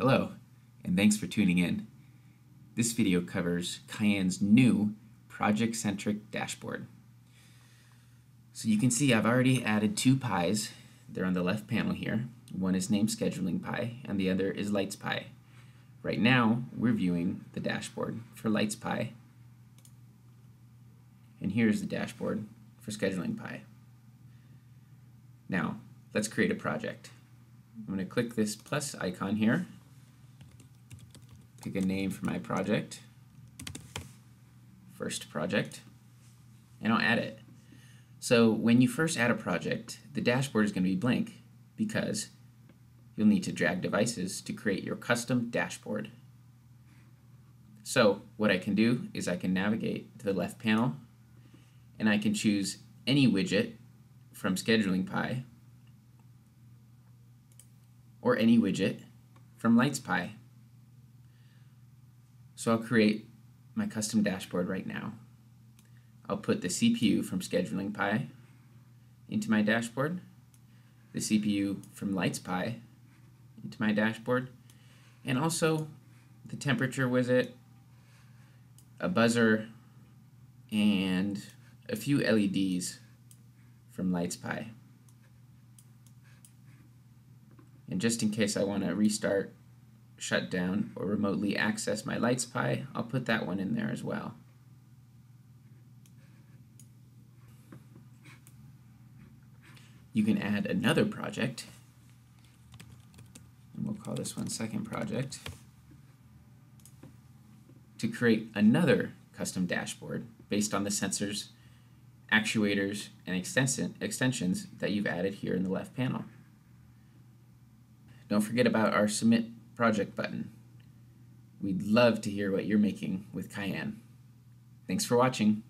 Hello, and thanks for tuning in. This video covers Cayenne's new project-centric dashboard. So you can see I've already added two Pis. They're on the left panel here. One is named Scheduling Pi, and the other is Lights Pi. Right now, we're viewing the dashboard for Lights Pi. And here's the dashboard for Scheduling Pi. Now, let's create a project. I'm going to click this plus icon here pick a name for my project, first project, and I'll add it. So when you first add a project, the dashboard is going to be blank because you'll need to drag devices to create your custom dashboard. So what I can do is I can navigate to the left panel and I can choose any widget from Scheduling Pi or any widget from Lights Pi. So I'll create my custom dashboard right now. I'll put the CPU from Scheduling Pi into my dashboard, the CPU from Lights Pi into my dashboard, and also the temperature widget, a buzzer, and a few LEDs from Lights Pi. And just in case I want to restart shut down or remotely access my Lights Pi, I'll put that one in there as well. You can add another project, and we'll call this one second project, to create another custom dashboard based on the sensors, actuators, and extensions that you've added here in the left panel. Don't forget about our Submit project button. We'd love to hear what you're making with Cayenne. Thanks for watching.